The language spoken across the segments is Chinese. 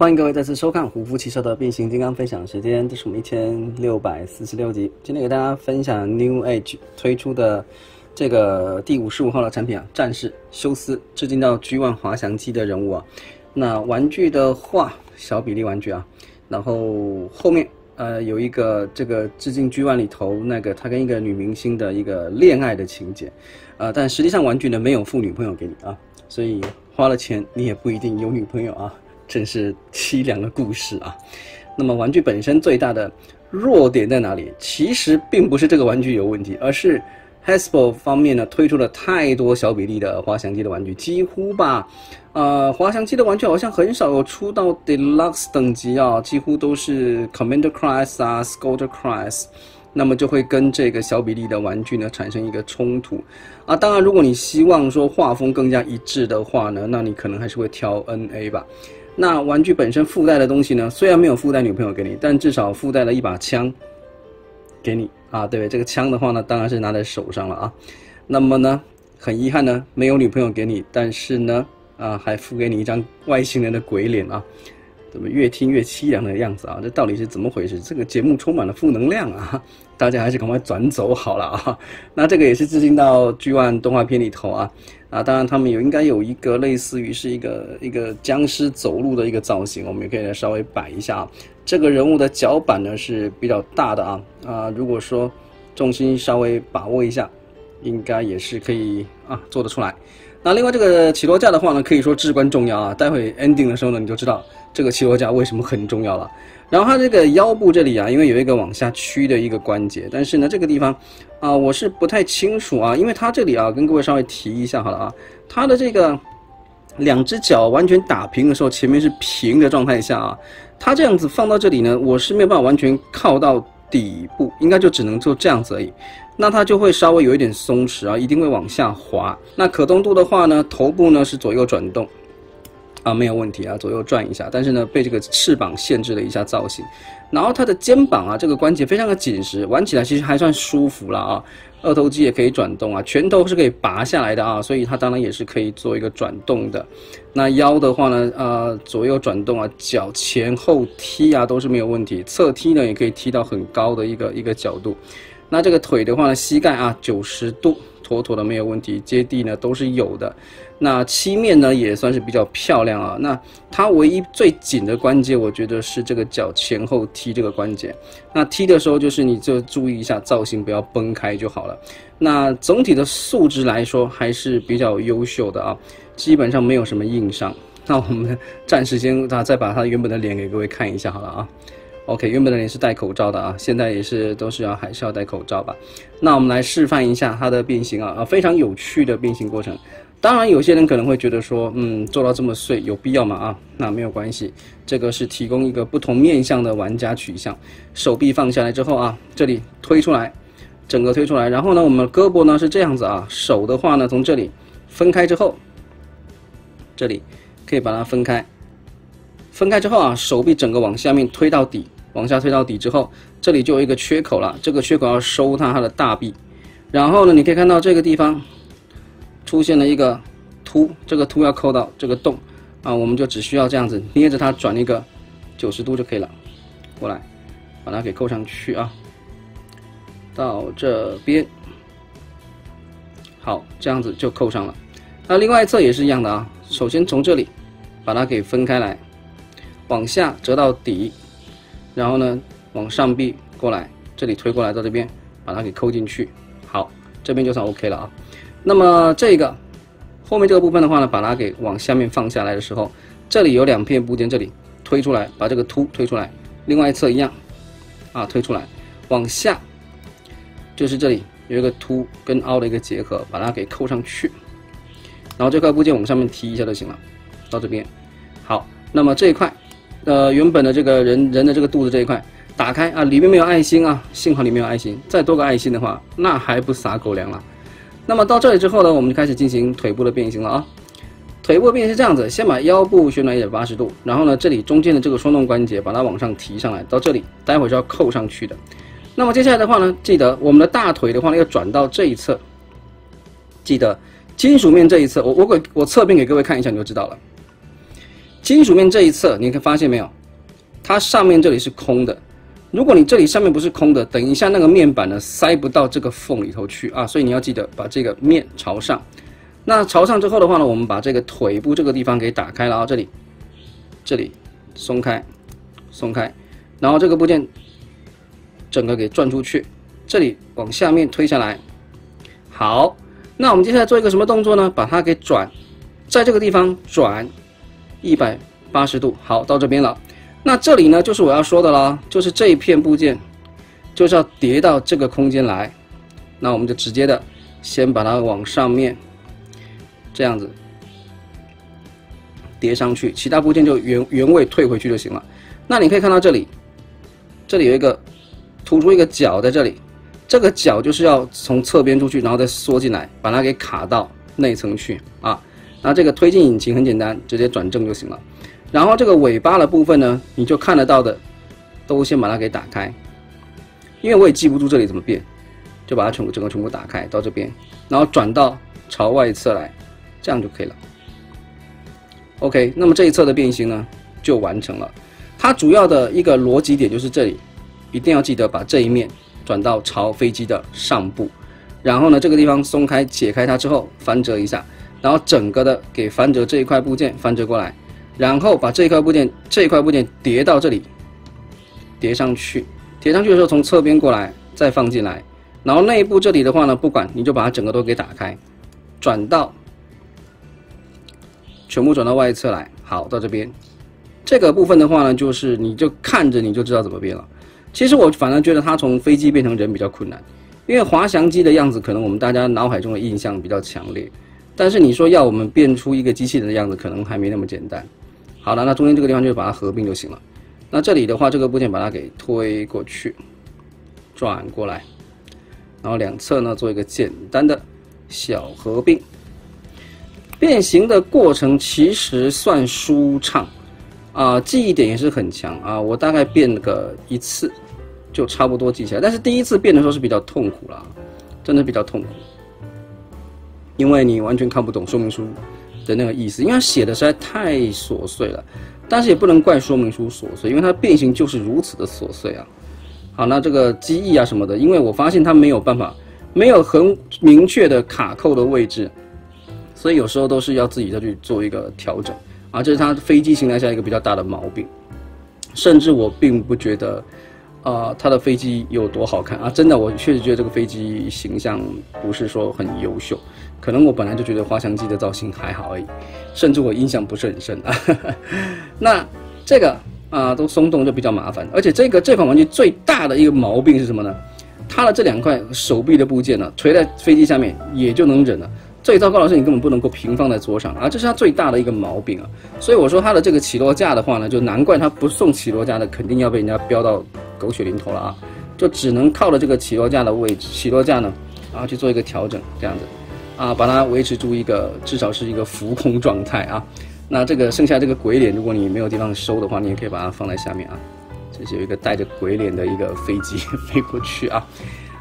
欢迎各位再次收看虎夫汽车的变形金刚分享时间，这是我们一千六百四十六集。今天给大家分享 New Age 推出的这个第五十五号的产品啊，战士休斯，致敬到 G1 滑翔机的人物啊。那玩具的话，小比例玩具啊，然后后面呃有一个这个致敬 G1 里头那个他跟一个女明星的一个恋爱的情节，啊，但实际上玩具呢没有付女朋友给你啊，所以花了钱你也不一定有女朋友啊。真是凄凉的故事啊！那么玩具本身最大的弱点在哪里？其实并不是这个玩具有问题，而是 Hasbro 方面呢推出了太多小比例的滑翔机的玩具，几乎吧，呃，滑翔机的玩具好像很少有出到 Deluxe 等级啊，几乎都是 Commander Class 啊，Squadron Class，那么就会跟这个小比例的玩具呢产生一个冲突啊。当然，如果你希望说画风更加一致的话呢，那你可能还是会挑 NA 吧。那玩具本身附带的东西呢？虽然没有附带女朋友给你，但至少附带了一把枪给你啊，对不对？这个枪的话呢，当然是拿在手上了啊。那么呢，很遗憾呢，没有女朋友给你，但是呢，啊，还附给你一张外星人的鬼脸啊。怎么越听越凄凉的样子啊？这到底是怎么回事？这个节目充满了负能量啊！大家还是赶快转走好了啊。那这个也是致敬到 G One 动画片里头啊啊，当然他们有应该有一个类似于是一个一个僵尸走路的一个造型，我们也可以来稍微摆一下啊。这个人物的脚板呢是比较大的啊啊，如果说重心稍微把握一下，应该也是可以啊做得出来。那另外这个起落架的话呢，可以说至关重要啊。待会 ending 的时候呢，你就知道这个起落架为什么很重要了。然后它这个腰部这里啊，因为有一个往下屈的一个关节，但是呢这个地方啊，我是不太清楚啊，因为它这里啊，跟各位稍微提一下好了啊，它的这个两只脚完全打平的时候，前面是平的状态下啊，它这样子放到这里呢，我是没有办法完全靠到底部，应该就只能做这样子而已。那它就会稍微有一点松弛啊，一定会往下滑。那可动度的话呢，头部呢是左右转动，啊没有问题啊，左右转一下。但是呢，被这个翅膀限制了一下造型。然后它的肩膀啊，这个关节非常的紧实，玩起来其实还算舒服了啊。二头肌也可以转动啊，拳头是可以拔下来的啊，所以它当然也是可以做一个转动的。那腰的话呢，呃左右转动啊，脚前后踢啊都是没有问题，侧踢呢也可以踢到很高的一个一个角度。那这个腿的话呢，膝盖啊九十度，妥妥的没有问题，接地呢都是有的。那漆面呢也算是比较漂亮啊。那它唯一最紧的关节，我觉得是这个脚前后踢这个关节。那踢的时候，就是你就注意一下造型不要崩开就好了。那总体的素质来说还是比较优秀的啊，基本上没有什么硬伤。那我们暂时先啊再把它原本的脸给各位看一下好了啊。OK，原本的脸是戴口罩的啊，现在也是都是要还是要戴口罩吧。那我们来示范一下它的变形啊啊，非常有趣的变形过程。当然，有些人可能会觉得说，嗯，做到这么碎有必要吗？啊，那没有关系，这个是提供一个不同面向的玩家取向。手臂放下来之后啊，这里推出来，整个推出来，然后呢，我们胳膊呢是这样子啊，手的话呢从这里分开之后，这里可以把它分开，分开之后啊，手臂整个往下面推到底。往下推到底之后，这里就有一个缺口了。这个缺口要收它它的大臂，然后呢，你可以看到这个地方出现了一个凸，这个凸要扣到这个洞啊，我们就只需要这样子捏着它转一个九十度就可以了。过来，把它给扣上去啊，到这边，好，这样子就扣上了。那另外一侧也是一样的啊，首先从这里把它给分开来，往下折到底。然后呢，往上臂过来，这里推过来到这边，把它给扣进去。好，这边就算 OK 了啊。那么这个后面这个部分的话呢，把它给往下面放下来的时候，这里有两片部件，这里推出来，把这个凸推出来，另外一侧一样啊，推出来，往下就是这里有一个凸跟凹的一个结合，把它给扣上去。然后这块部件往上面提一下就行了，到这边。好，那么这一块。呃，原本的这个人人的这个肚子这一块打开啊，里面没有爱心啊，幸好里面有爱心，再多个爱心的话，那还不撒狗粮了。那么到这里之后呢，我们就开始进行腿部的变形了啊。腿部变形是这样子，先把腰部旋转一百八十度，然后呢，这里中间的这个双动关节把它往上提上来，到这里，待会儿是要扣上去的。那么接下来的话呢，记得我们的大腿的话呢，要转到这一侧，记得金属面这一侧，我我给我侧边给各位看一下，你就知道了。金属面这一侧，你可发现没有？它上面这里是空的。如果你这里上面不是空的，等一下那个面板呢塞不到这个缝里头去啊，所以你要记得把这个面朝上。那朝上之后的话呢，我们把这个腿部这个地方给打开了啊，这里，这里松开，松开，然后这个部件整个给转出去，这里往下面推下来。好，那我们接下来做一个什么动作呢？把它给转，在这个地方转一百八十度。好，到这边了。那这里呢，就是我要说的了，就是这一片部件就是要叠到这个空间来。那我们就直接的先把它往上面这样子叠上去，其他部件就原原位退回去就行了。那你可以看到这里，这里有一个突出一个角在这里。这个角就是要从侧边出去，然后再缩进来，把它给卡到内层去啊。那这个推进引擎很简单，直接转正就行了。然后这个尾巴的部分呢，你就看得到的，都先把它给打开。因为我也记不住这里怎么变，就把它全部整个全部打开到这边，然后转到朝外侧来，这样就可以了。OK，那么这一侧的变形呢就完成了。它主要的一个逻辑点就是这里，一定要记得把这一面。转到朝飞机的上部，然后呢，这个地方松开解开它之后翻折一下，然后整个的给翻折这一块部件翻折过来，然后把这一块部件这一块部件叠到这里，叠上去，叠上去的时候从侧边过来再放进来，然后内部这里的话呢，不管你就把它整个都给打开，转到全部转到外侧来，好，到这边。这个部分的话呢，就是你就看着你就知道怎么变了。其实我反而觉得它从飞机变成人比较困难，因为滑翔机的样子可能我们大家脑海中的印象比较强烈，但是你说要我们变出一个机器人的样子，可能还没那么简单。好了，那中间这个地方就把它合并就行了。那这里的话，这个部件把它给推过去，转过来，然后两侧呢做一个简单的小合并。变形的过程其实算舒畅。啊，记忆点也是很强啊！我大概变个一次，就差不多记起来。但是第一次变的时候是比较痛苦了，真的比较痛苦，因为你完全看不懂说明书的那个意思，因为它写的实在太琐碎了。但是也不能怪说明书琐碎，因为它变形就是如此的琐碎啊。好，那这个机翼啊什么的，因为我发现它没有办法，没有很明确的卡扣的位置，所以有时候都是要自己再去做一个调整。啊，这是它飞机形态下一个比较大的毛病，甚至我并不觉得，啊，它的飞机有多好看啊！真的，我确实觉得这个飞机形象不是说很优秀，可能我本来就觉得滑翔机的造型还好而已，甚至我印象不是很深啊。那这个啊，都松动就比较麻烦，而且这个这款玩具最大的一个毛病是什么呢？它的这两块手臂的部件呢，垂在飞机下面也就能忍了。最糟糕的是，你根本不能够平放在桌上啊！这是它最大的一个毛病啊！所以我说它的这个起落架的话呢，就难怪它不送起落架的，肯定要被人家飙到狗血淋头了啊！就只能靠着这个起落架的位置，起落架呢，然后去做一个调整，这样子，啊把它维持住一个至少是一个浮空状态啊！那这个剩下这个鬼脸，如果你没有地方收的话，你也可以把它放在下面啊！这是有一个带着鬼脸的一个飞机 飞过去啊！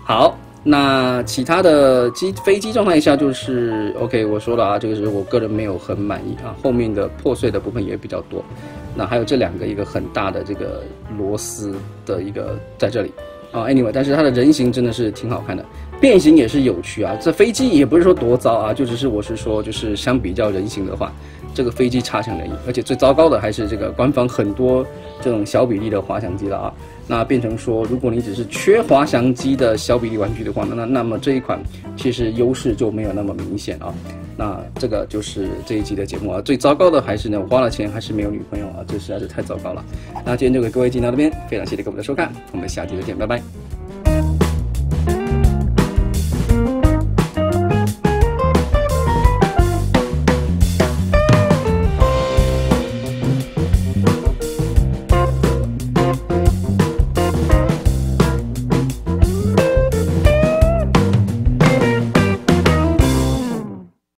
好。那其他的机飞机状态下就是 OK，我说了啊，这个是我个人没有很满意啊，后面的破碎的部分也比较多。那还有这两个一个很大的这个螺丝的一个在这里啊，Anyway，但是它的人形真的是挺好看的，变形也是有趣啊。这飞机也不是说多糟啊，就只是我是说就是相比较人形的话，这个飞机差强人意，而且最糟糕的还是这个官方很多这种小比例的滑翔机了啊。那变成说，如果你只是缺滑翔机的小比例玩具的话，那那那么这一款其实优势就没有那么明显啊。那这个就是这一集的节目啊。最糟糕的还是呢，我花了钱还是没有女朋友啊，这实在是太糟糕了。那今天就给各位进到这边，非常谢谢各位的收看，我们下期再见，拜拜。